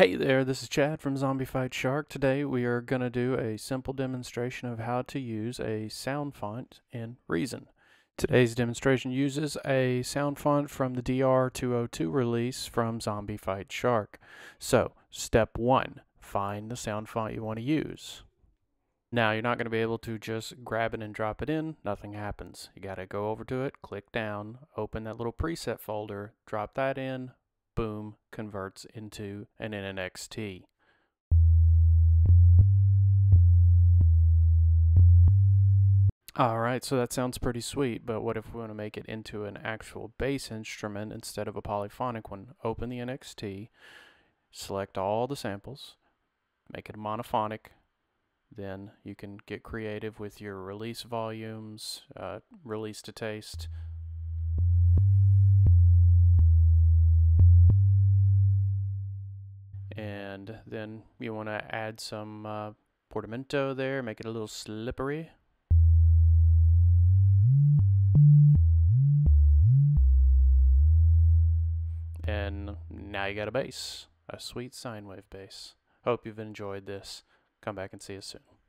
Hey there, this is Chad from Zombie Fights Shark. Today we are going to do a simple demonstration of how to use a sound font in Reason. Today's demonstration uses a sound font from the DR202 release from Zombie Fights Shark. So, step one, find the sound font you want to use. Now, you're not going to be able to just grab it and drop it in. Nothing happens. You got to go over to it, click down, open that little preset folder, drop that in, boom, converts into an NNXT. Alright, so that sounds pretty sweet, but what if we want to make it into an actual bass instrument instead of a polyphonic one? Open the NXT, select all the samples, make it monophonic, then you can get creative with your release volumes, uh, release to taste, and then you want to add some uh, portamento there, make it a little slippery. And now you got a bass, a sweet sine wave bass. Hope you've enjoyed this. Come back and see us soon.